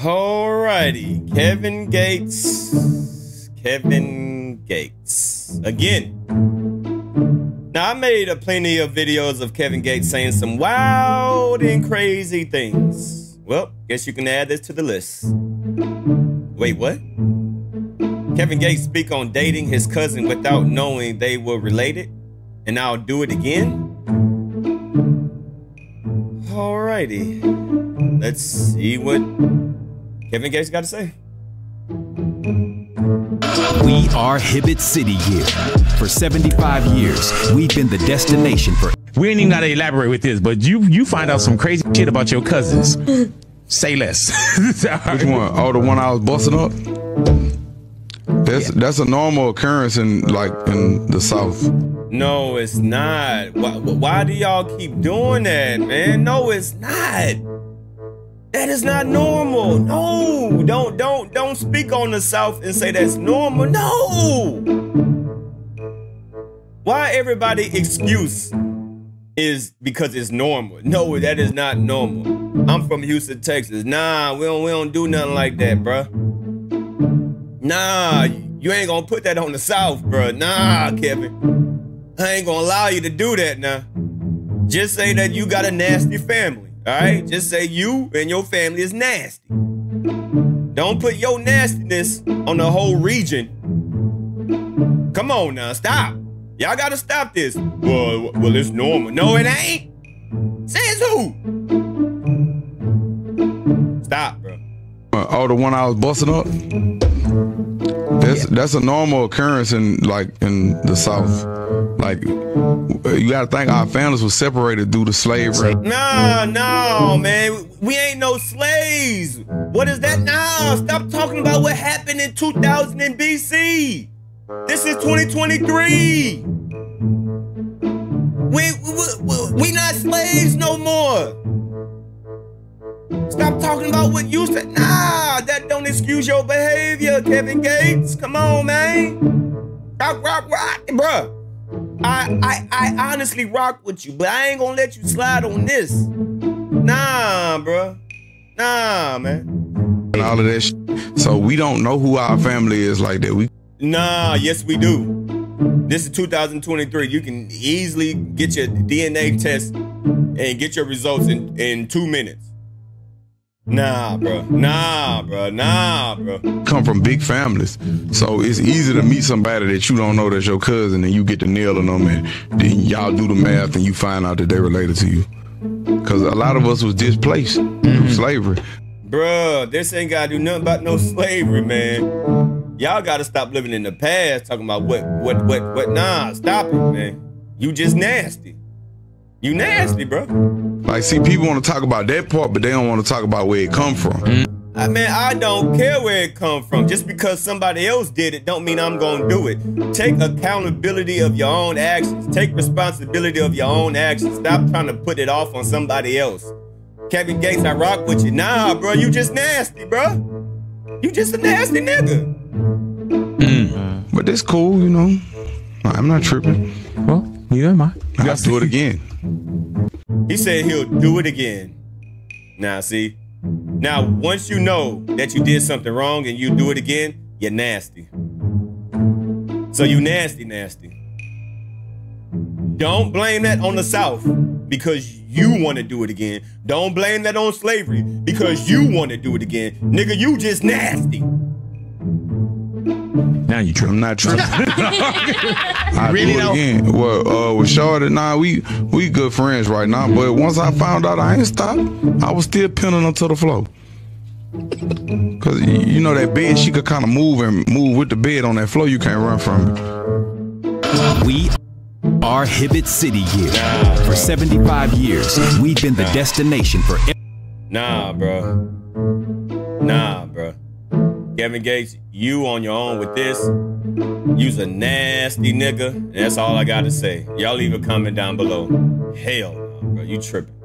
Alrighty, Kevin Gates. Kevin Gates. Again. Now, I made a plenty of videos of Kevin Gates saying some wild and crazy things. Well, guess you can add this to the list. Wait, what? Kevin Gates speak on dating his cousin without knowing they were related, and I'll do it again? Alrighty. Let's see what Kevin Gates got to say. We are Hibbett City here. For 75 years, we've been the destination for. We ain't even gotta elaborate with this, but you you find out some crazy shit about your cousins. Say less. Which one? Oh, the one I was busting up. That's yeah. that's a normal occurrence in like in the South. No, it's not. Why, why do y'all keep doing that, man? No, it's not. That is not normal. No, don't don't don't speak on the South and say that's normal. No. Why everybody excuse is because it's normal? No, that is not normal. I'm from Houston, Texas. Nah, we don't we don't do nothing like that, bruh. Nah, you ain't gonna put that on the South, bruh. Nah, Kevin. I ain't gonna allow you to do that now. Just say that you got a nasty family. All right, just say you and your family is nasty. Don't put your nastiness on the whole region. Come on now, stop. Y'all gotta stop this. Well, well, it's normal. No, it ain't. Says who? Stop, bro. Uh, oh, the one I was busting up. That's yeah. that's a normal occurrence in like in the South. Like you got to think our families were separated due to slavery. No, no, man, we ain't no slaves. What is that now? Stop talking about what happened in 2000 in BC. This is 2023. We, we, we not slaves no more. Stop talking about what you said. Nah, that don't excuse your behavior, Kevin Gates. Come on, man. Rock, rock, rock, bruh. I, I, I honestly rock with you, but I ain't gonna let you slide on this. Nah, bruh. Nah, man. And all of that. Sh- so we don't know who our family is like that. We. Nah, yes we do. This is 2023. You can easily get your DNA test and get your results in, in two minutes. Nah, bro. Nah, bro. Nah, bro. Come from big families, so it's easy to meet somebody that you don't know that's your cousin, and you get to nail on them, and then y'all do the math, and you find out that they related to you. Cause a lot of us was displaced mm-hmm. through slavery. Bruh, this ain't gotta do nothing about no slavery, man. Y'all gotta stop living in the past, talking about what, what, what, what. Nah, stop it, man. You just nasty. You nasty, bro. Like, see, people want to talk about that part, but they don't want to talk about where it come from. I mean, I don't care where it come from. Just because somebody else did it, don't mean I'm gonna do it. Take accountability of your own actions. Take responsibility of your own actions. Stop trying to put it off on somebody else. Kevin Gates, I rock with you. Nah, bro, you just nasty, bro. You just a nasty nigga. Mm. But that's cool, you know. I'm not tripping. Well, neither am I. You got to do it again. He said he'll do it again. Now, see? Now, once you know that you did something wrong and you do it again, you're nasty. So you nasty, nasty. Don't blame that on the South because you want to do it again. Don't blame that on slavery because you want to do it again. Nigga, you just nasty. Now you true. I'm not tripping. I really do it again. Well, uh, with Shorty, nah, we we good friends right now. But once I found out I ain't stopped, I was still pinning her to the floor. Cause you know that bed, she could kind of move and move with the bed on that floor. You can't run from it. We are Hibbett City here. For 75 years, we've been the destination for. Nah, bro. Nah, bro. Kevin Gates, you on your own with this. You's a nasty nigga. That's all I gotta say. Y'all leave a comment down below. Hell bro. You tripping.